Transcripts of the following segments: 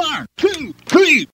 One, two, three.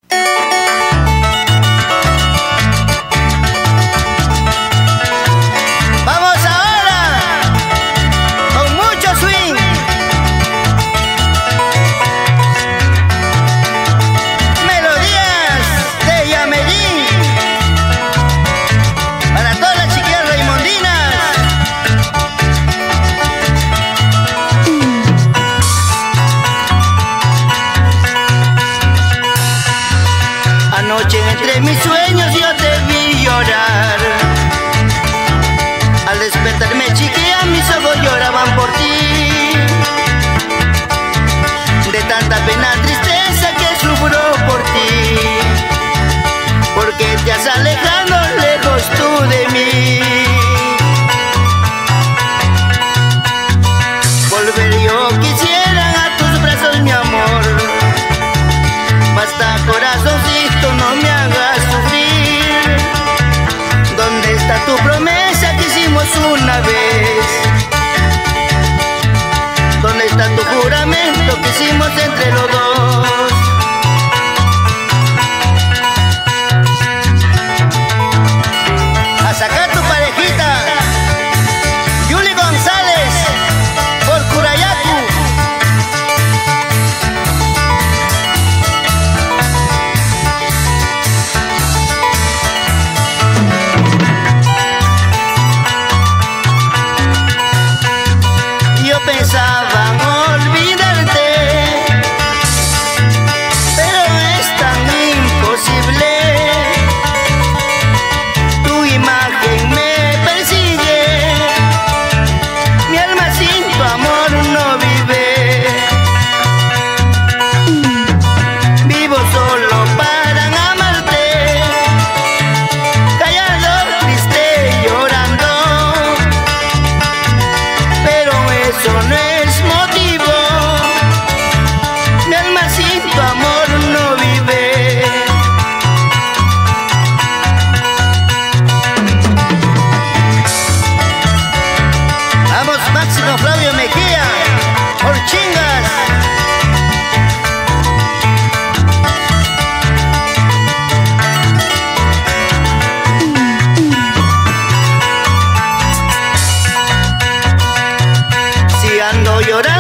noche entre mis sueños yo te vi llorar. Al despertarme chiquilla mis ojos lloraban por ti. corazones llorar.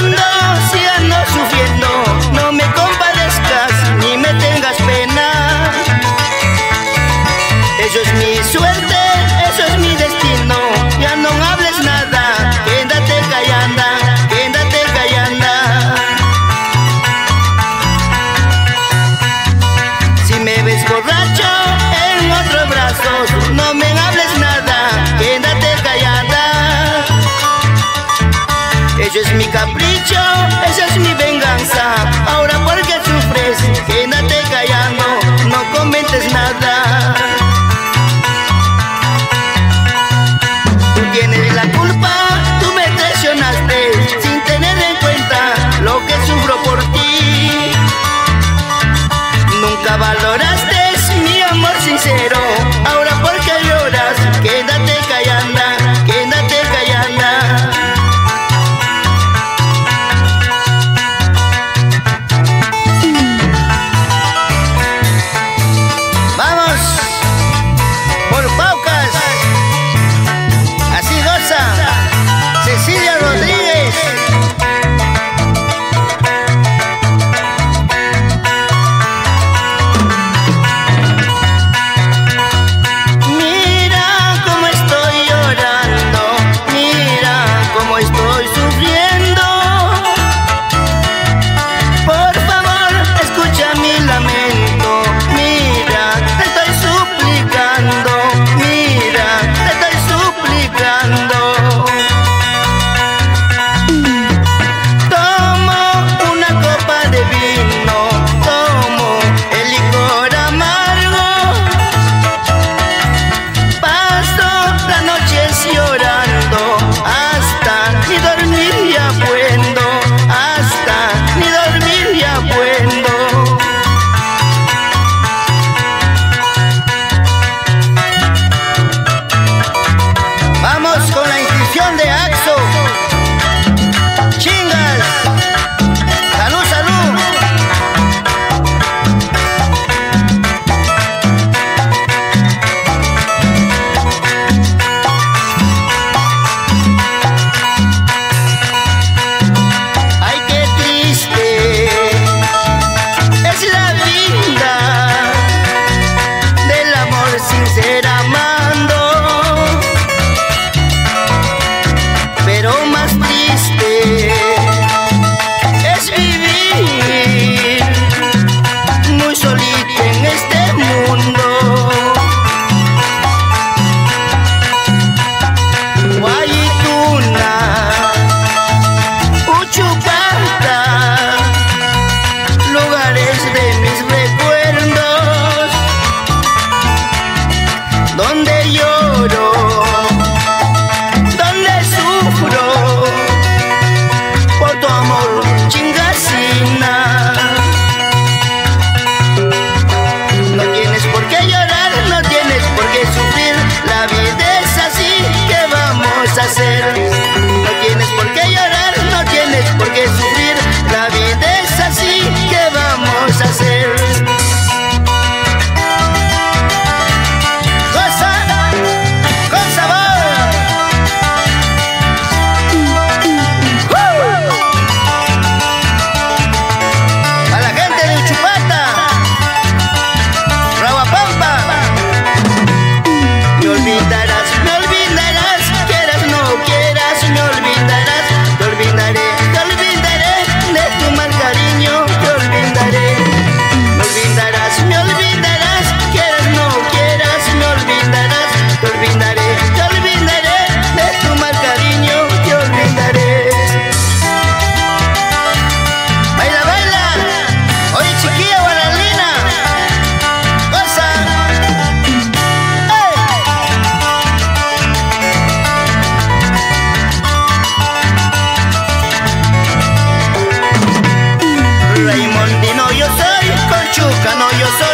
soy conchuca, no yo soy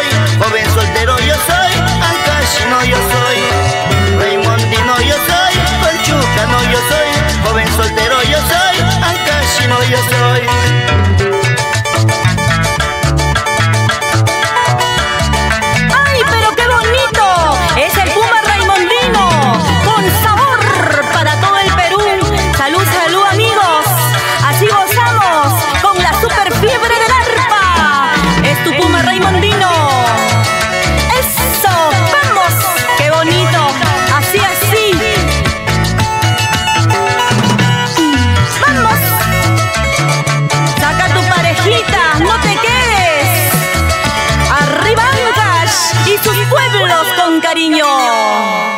pueblos con cariño.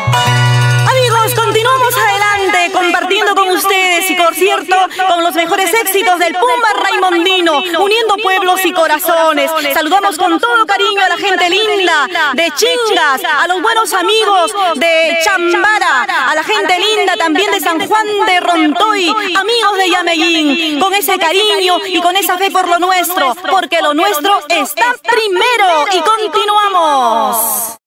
Con los mejores éxitos del Pumba Raimondino, uniendo pueblos y corazones. Saludamos con todo cariño a la gente linda de Chingas, a los buenos amigos de Chambara, a la gente linda también de San Juan de Rontoy, amigos de Yameguín, con ese cariño y con esa fe por lo nuestro, porque lo nuestro está primero y continuamos.